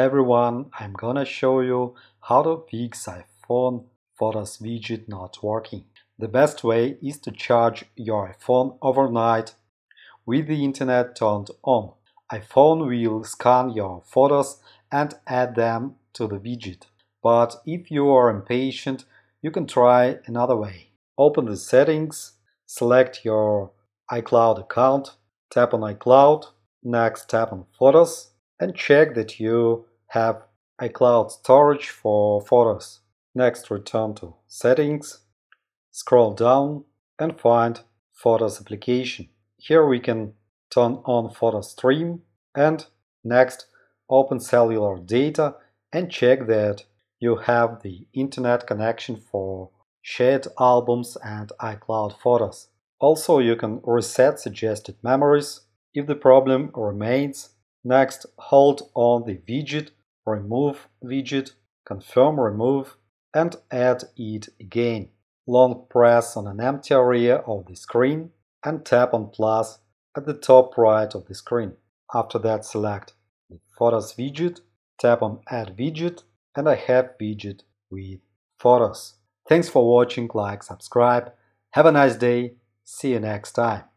Everyone, I'm gonna show you how to fix iPhone Photos widget not working. The best way is to charge your iPhone overnight with the internet turned on. iPhone will scan your photos and add them to the widget. But if you are impatient, you can try another way. Open the settings, select your iCloud account, tap on iCloud, next tap on Photos, and check that you have iCloud storage for photos. Next return to Settings, scroll down and find Photos application. Here we can turn on Photo Stream and next open cellular data and check that you have the internet connection for shared albums and iCloud photos. Also, you can reset suggested memories if the problem remains Next, hold on the widget, remove widget, confirm remove, and add it again. Long press on an empty area of the screen and tap on plus at the top right of the screen. After that, select the Photos widget, tap on Add widget, and I have widget with photos. Thanks for watching, like, subscribe. Have a nice day. See you next time.